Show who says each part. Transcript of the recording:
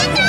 Speaker 1: It's